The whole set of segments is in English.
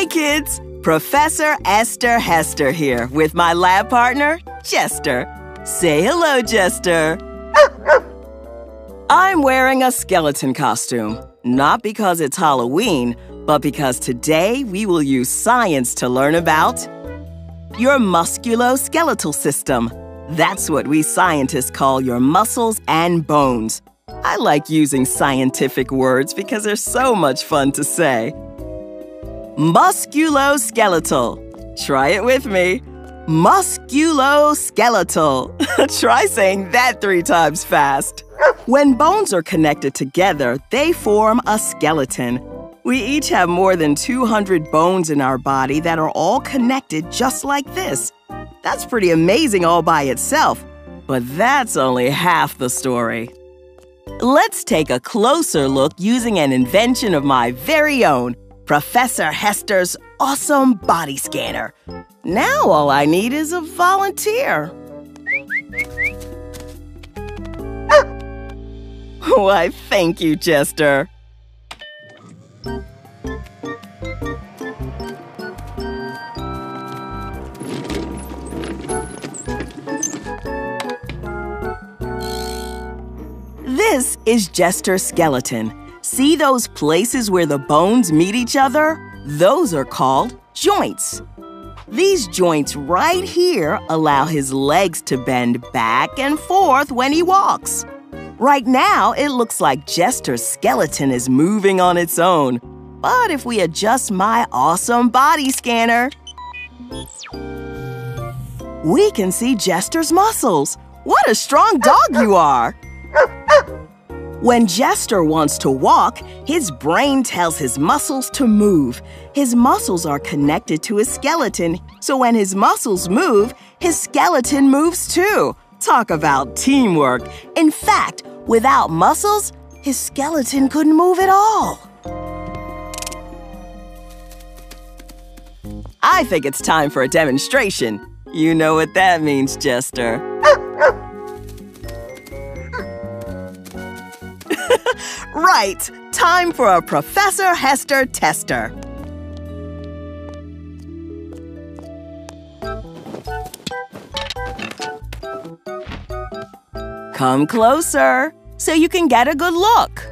Hey, kids! Professor Esther Hester here with my lab partner, Jester. Say hello, Jester. I'm wearing a skeleton costume, not because it's Halloween, but because today we will use science to learn about your musculoskeletal system. That's what we scientists call your muscles and bones. I like using scientific words because they're so much fun to say. Musculoskeletal. Try it with me. Musculoskeletal. Try saying that three times fast. When bones are connected together, they form a skeleton. We each have more than 200 bones in our body that are all connected just like this. That's pretty amazing all by itself, but that's only half the story. Let's take a closer look using an invention of my very own, Professor Hester's awesome body scanner. Now all I need is a volunteer. Ah! Why, thank you, Jester. This is Jester's skeleton. See those places where the bones meet each other? Those are called joints. These joints right here allow his legs to bend back and forth when he walks. Right now, it looks like Jester's skeleton is moving on its own. But if we adjust my awesome body scanner, we can see Jester's muscles. What a strong dog you are! When Jester wants to walk, his brain tells his muscles to move. His muscles are connected to his skeleton, so when his muscles move, his skeleton moves too. Talk about teamwork. In fact, without muscles, his skeleton couldn't move at all. I think it's time for a demonstration. You know what that means, Jester. Right, time for a Professor Hester tester. Come closer so you can get a good look.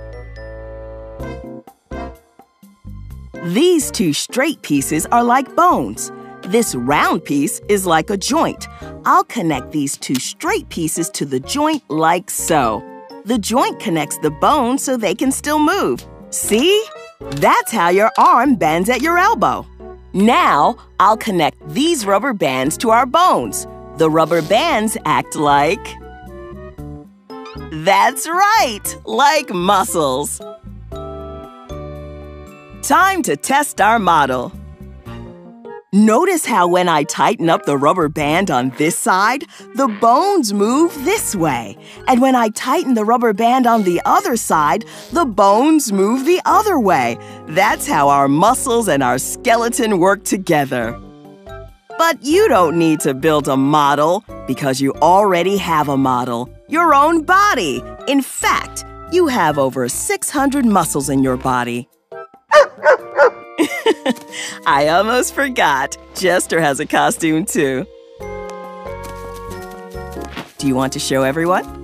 These two straight pieces are like bones. This round piece is like a joint. I'll connect these two straight pieces to the joint like so. The joint connects the bones so they can still move. See? That's how your arm bends at your elbow. Now, I'll connect these rubber bands to our bones. The rubber bands act like… That's right, like muscles. Time to test our model. Notice how when I tighten up the rubber band on this side, the bones move this way. And when I tighten the rubber band on the other side, the bones move the other way. That's how our muscles and our skeleton work together. But you don't need to build a model because you already have a model your own body. In fact, you have over 600 muscles in your body. I almost forgot. Jester has a costume too. Do you want to show everyone?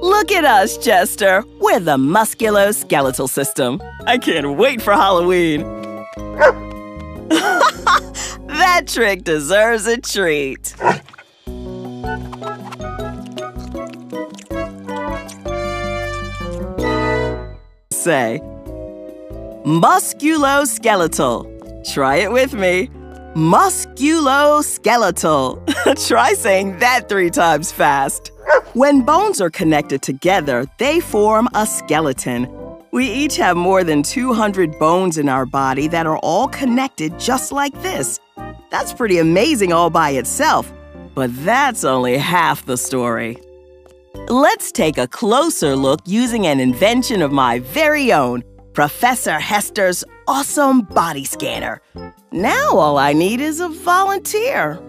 Look at us, Jester. We're the musculoskeletal system. I can't wait for Halloween. that trick deserves a treat. Say, musculoskeletal. Try it with me. Musculoskeletal. Try saying that three times fast. When bones are connected together, they form a skeleton. We each have more than 200 bones in our body that are all connected just like this. That's pretty amazing all by itself, but that's only half the story. Let's take a closer look using an invention of my very own, Professor Hester's awesome body scanner. Now all I need is a volunteer.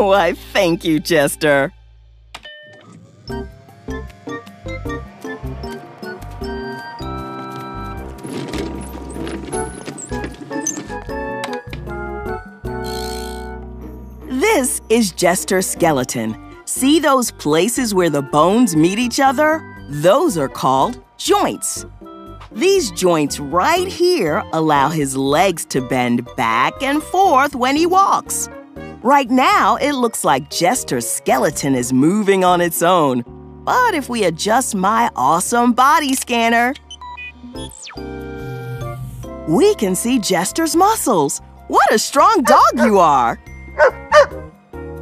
Why, thank you, Jester. Is Jester's skeleton. See those places where the bones meet each other? Those are called joints. These joints right here allow his legs to bend back and forth when he walks. Right now, it looks like Jester's skeleton is moving on its own. But if we adjust my awesome body scanner, we can see Jester's muscles. What a strong dog you are!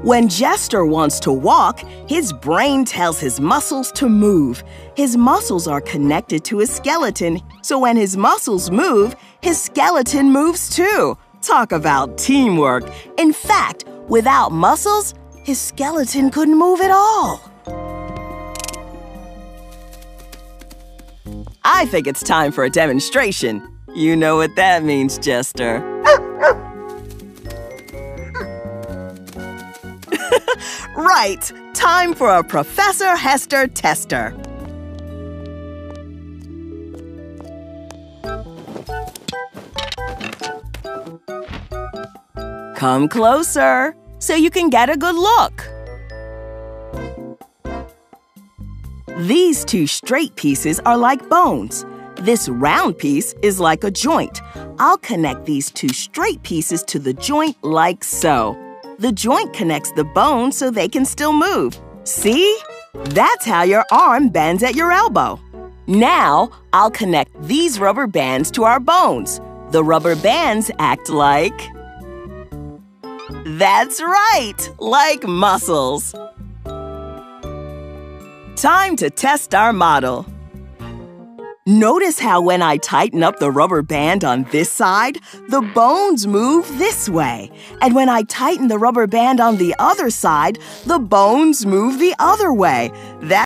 When Jester wants to walk, his brain tells his muscles to move. His muscles are connected to his skeleton, so when his muscles move, his skeleton moves too. Talk about teamwork. In fact, without muscles, his skeleton couldn't move at all. I think it's time for a demonstration. You know what that means, Jester. Right, time for a Professor Hester tester. Come closer so you can get a good look. These two straight pieces are like bones. This round piece is like a joint. I'll connect these two straight pieces to the joint like so. The joint connects the bones so they can still move. See? That's how your arm bends at your elbow. Now, I'll connect these rubber bands to our bones. The rubber bands act like… That's right, like muscles. Time to test our model. Notice how when I tighten up the rubber band on this side, the bones move this way. And when I tighten the rubber band on the other side, the bones move the other way. That